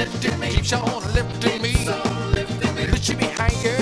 lifting me. Keeps on lifting me. Lifting me higher.